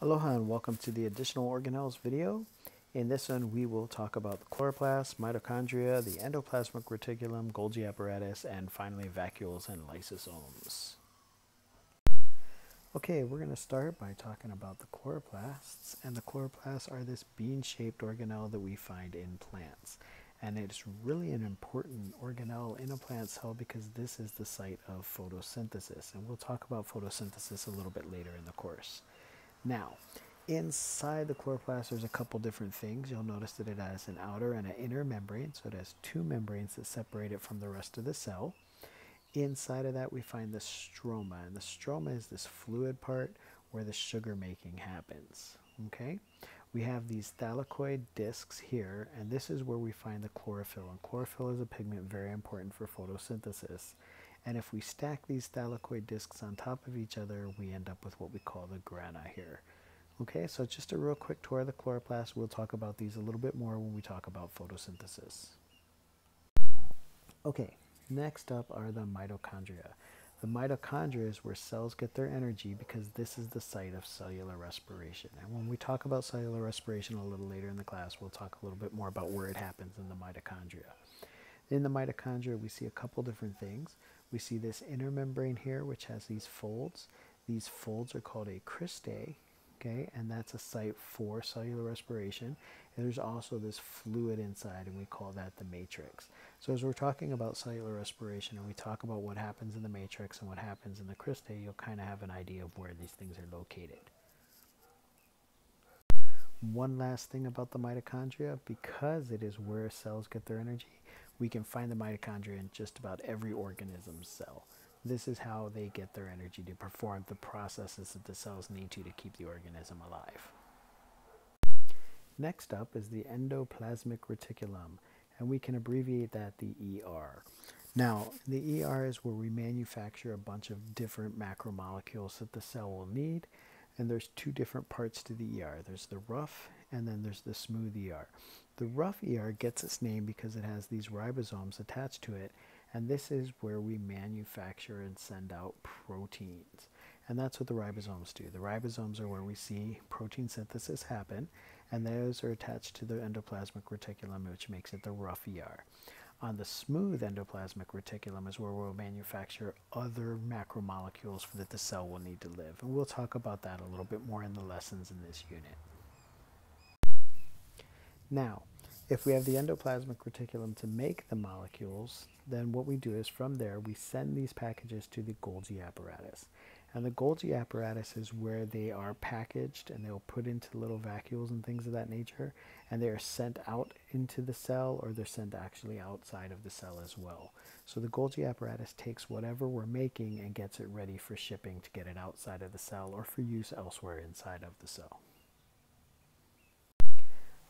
Aloha and welcome to the additional organelles video. In this one we will talk about the chloroplast, mitochondria, the endoplasmic reticulum, Golgi apparatus, and finally vacuoles and lysosomes. Okay, we're going to start by talking about the chloroplasts. And the chloroplasts are this bean-shaped organelle that we find in plants. And it's really an important organelle in a plant cell because this is the site of photosynthesis. And we'll talk about photosynthesis a little bit later in the course. Now, inside the chloroplast, there's a couple different things. You'll notice that it has an outer and an inner membrane, so it has two membranes that separate it from the rest of the cell. Inside of that, we find the stroma, and the stroma is this fluid part where the sugar making happens. Okay, we have these thylakoid discs here, and this is where we find the chlorophyll. And chlorophyll is a pigment very important for photosynthesis. And if we stack these thylakoid discs on top of each other, we end up with what we call the grana here. Okay, so just a real quick tour of the chloroplast. We'll talk about these a little bit more when we talk about photosynthesis. Okay, next up are the mitochondria. The mitochondria is where cells get their energy because this is the site of cellular respiration. And when we talk about cellular respiration a little later in the class, we'll talk a little bit more about where it happens in the mitochondria. In the mitochondria, we see a couple different things. We see this inner membrane here, which has these folds. These folds are called a cristae, okay, and that's a site for cellular respiration. And there's also this fluid inside, and we call that the matrix. So as we're talking about cellular respiration, and we talk about what happens in the matrix and what happens in the cristae, you'll kind of have an idea of where these things are located. One last thing about the mitochondria, because it is where cells get their energy, we can find the mitochondria in just about every organism's cell. This is how they get their energy to perform the processes that the cells need to to keep the organism alive. Next up is the endoplasmic reticulum, and we can abbreviate that the ER. Now, the ER is where we manufacture a bunch of different macromolecules that the cell will need, and there's two different parts to the ER. There's the rough and then there's the smooth ER. The rough ER gets its name because it has these ribosomes attached to it, and this is where we manufacture and send out proteins. And that's what the ribosomes do. The ribosomes are where we see protein synthesis happen, and those are attached to the endoplasmic reticulum, which makes it the rough ER. On the smooth endoplasmic reticulum is where we'll manufacture other macromolecules that the cell will need to live. And we'll talk about that a little bit more in the lessons in this unit. Now, if we have the endoplasmic reticulum to make the molecules, then what we do is from there we send these packages to the Golgi apparatus. And the Golgi apparatus is where they are packaged and they'll put into little vacuoles and things of that nature. And they are sent out into the cell or they're sent actually outside of the cell as well. So the Golgi apparatus takes whatever we're making and gets it ready for shipping to get it outside of the cell or for use elsewhere inside of the cell.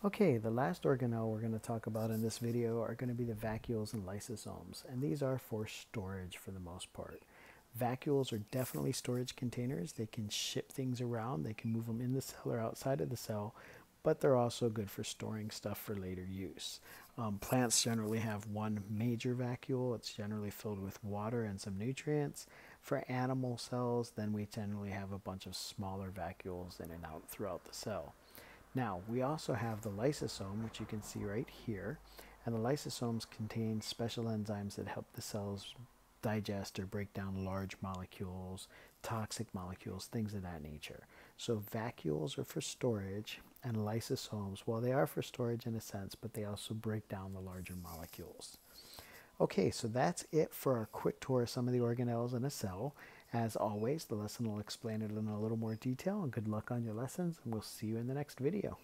Okay, the last organelle we're going to talk about in this video are going to be the vacuoles and lysosomes, and these are for storage for the most part. Vacuoles are definitely storage containers. They can ship things around, they can move them in the cell or outside of the cell, but they're also good for storing stuff for later use. Um, plants generally have one major vacuole. It's generally filled with water and some nutrients. For animal cells, then we generally have a bunch of smaller vacuoles in and out throughout the cell. Now, we also have the lysosome, which you can see right here, and the lysosomes contain special enzymes that help the cells digest or break down large molecules, toxic molecules, things of that nature. So vacuoles are for storage, and lysosomes, well, they are for storage in a sense, but they also break down the larger molecules. Okay, so that's it for our quick tour of some of the organelles in a cell. As always, the lesson will explain it in a little more detail, and good luck on your lessons, and we'll see you in the next video.